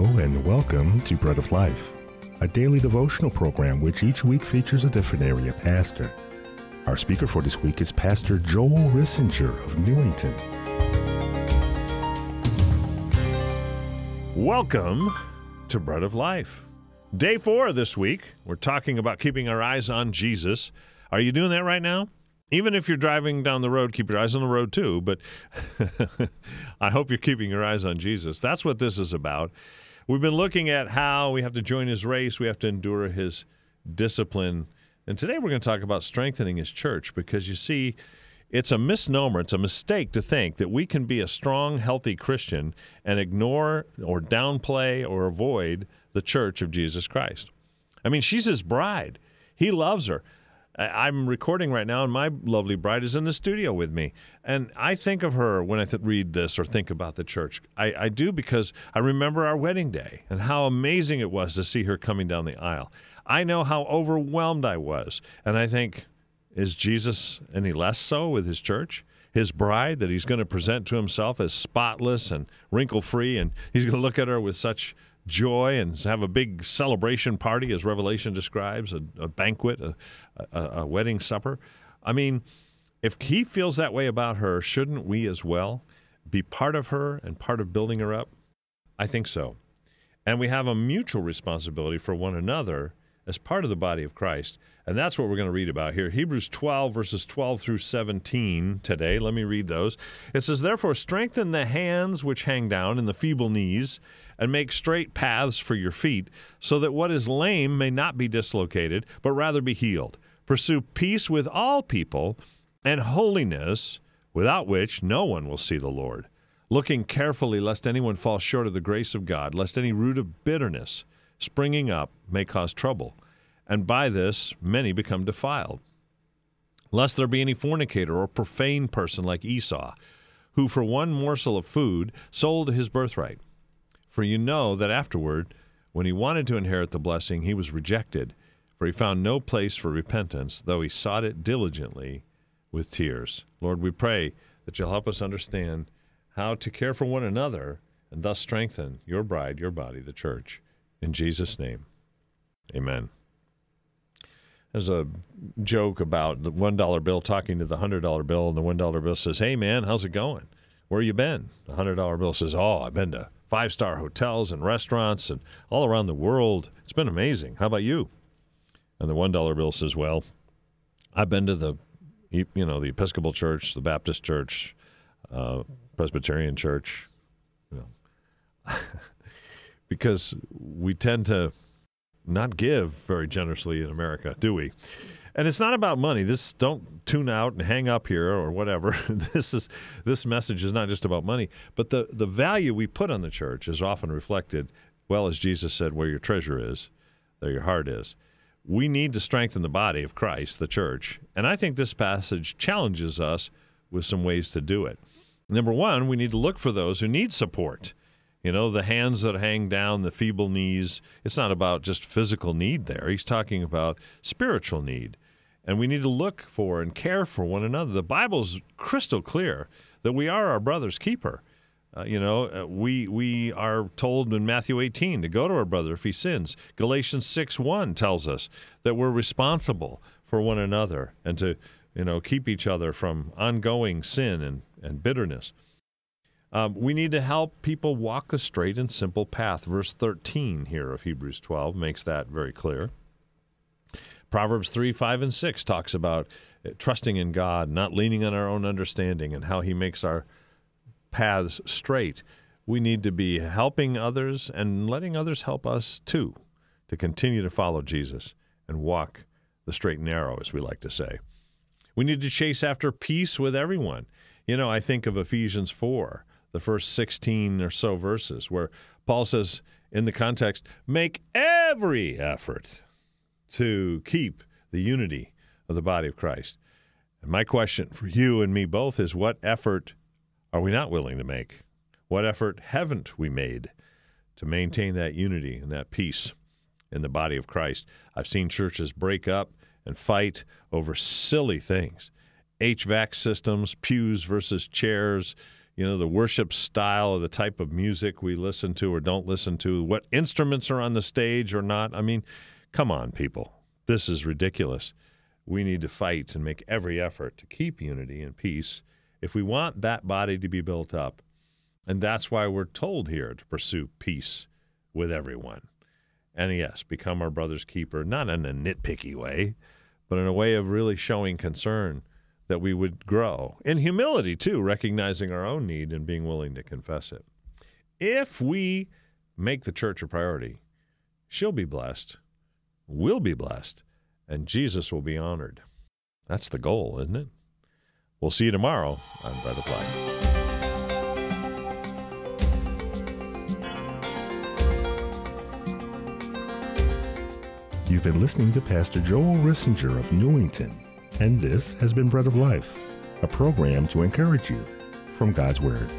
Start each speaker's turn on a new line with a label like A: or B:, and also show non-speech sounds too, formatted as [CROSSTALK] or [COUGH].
A: And welcome to Bread of Life, a daily devotional program which each week features a different area pastor. Our speaker for this week is Pastor Joel Rissinger of Newington.
B: Welcome to Bread of Life. Day four this week, we're talking about keeping our eyes on Jesus. Are you doing that right now? Even if you're driving down the road, keep your eyes on the road too. But [LAUGHS] I hope you're keeping your eyes on Jesus. That's what this is about. We've been looking at how we have to join his race, we have to endure his discipline. And today we're going to talk about strengthening his church because you see, it's a misnomer, it's a mistake to think that we can be a strong, healthy Christian and ignore or downplay or avoid the church of Jesus Christ. I mean, she's his bride, he loves her. I'm recording right now, and my lovely bride is in the studio with me. And I think of her when I th- read this or think about the church. I, I do because I remember our wedding day and how amazing it was to see her coming down the aisle. I know how overwhelmed I was. And I think, is Jesus any less so with his church? His bride that he's going to present to himself as spotless and wrinkle free, and he's going to look at her with such joy and have a big celebration party, as Revelation describes, a, a banquet, a, a, a wedding supper. I mean, if he feels that way about her, shouldn't we as well be part of her and part of building her up? I think so. And we have a mutual responsibility for one another as part of the body of Christ. And that's what we're going to read about here. Hebrews 12, verses 12 through 17 today. Let me read those. It says, Therefore, strengthen the hands which hang down and the feeble knees and make straight paths for your feet, so that what is lame may not be dislocated, but rather be healed. Pursue peace with all people and holiness, without which no one will see the Lord. Looking carefully lest anyone fall short of the grace of God, lest any root of bitterness springing up may cause trouble, and by this many become defiled. Lest there be any fornicator or profane person like Esau, who for one morsel of food sold his birthright. For you know that afterward, when he wanted to inherit the blessing, he was rejected, for he found no place for repentance, though he sought it diligently with tears. Lord, we pray that you'll help us understand how to care for one another and thus strengthen your bride, your body, the church. In Jesus' name, amen. There's a joke about the $1 bill talking to the $100 bill, and the $1 bill says, Hey, man, how's it going? Where you been? The $100 bill says, Oh, I've been to five star hotels and restaurants and all around the world. It's been amazing. How about you? And the one dollar bill says, "Well, I've been to the, you know, the Episcopal Church, the Baptist Church, uh, Presbyterian Church, you know, [LAUGHS] because we tend to not give very generously in America, do we? and it's not about money. This don't tune out and hang up here or whatever. [LAUGHS] this is this message is not just about money, but the the value we put on the church is often reflected. Well, as Jesus said, where your treasure is, there your heart is. We need to strengthen the body of Christ, the church, and I think this passage challenges us with some ways to do it. Number one, we need to look for those who need support. You know, the hands that hang down, the feeble knees. It's not about just physical need there. He's talking about spiritual need. And we need to look for and care for one another. The Bible's crystal clear that we are our brother's keeper. Uh, you know, uh, we we are told in Matthew 18 to go to our brother if he sins. Galatians 6 1 tells us that we're responsible for one another and to, you know, keep each other from ongoing sin and, and bitterness. Um, we need to help people walk the straight and simple path. Verse 13 here of Hebrews 12 makes that very clear. Proverbs 3, 5, and 6 talks about uh, trusting in God, not leaning on our own understanding, and how He makes our paths straight. We need to be helping others and letting others help us too to continue to follow Jesus and walk the straight and narrow, as we like to say. We need to chase after peace with everyone. You know, I think of Ephesians 4 the first 16 or so verses, where Paul says, in the context, make every effort to keep the unity of the body of Christ. And my question for you and me both is what effort are we not willing to make? What effort haven't we made to maintain that unity and that peace in the body of Christ? I've seen churches break up and fight over silly things HVAC systems, pews versus chairs, you know, the worship style, or the type of music we listen to or don't listen to, what instruments are on the stage or not. I mean, come on, people. This is ridiculous. We need to fight and make every effort to keep unity and peace if we want that body to be built up. And that's why we're told here to pursue peace with everyone. And yes, become our brother's keeper, not in a nitpicky way, but in a way of really showing concern that we would grow in humility too, recognizing our own need and being willing to confess it. If we make the church a priority, she'll be blessed, we'll be blessed, and Jesus will be honored. That's the goal, isn't it? We'll see you tomorrow on Bread of Life.
A: You've been listening to Pastor Joel Rissinger of Newington, and this has been Bread of Life, a program to encourage you from God's Word.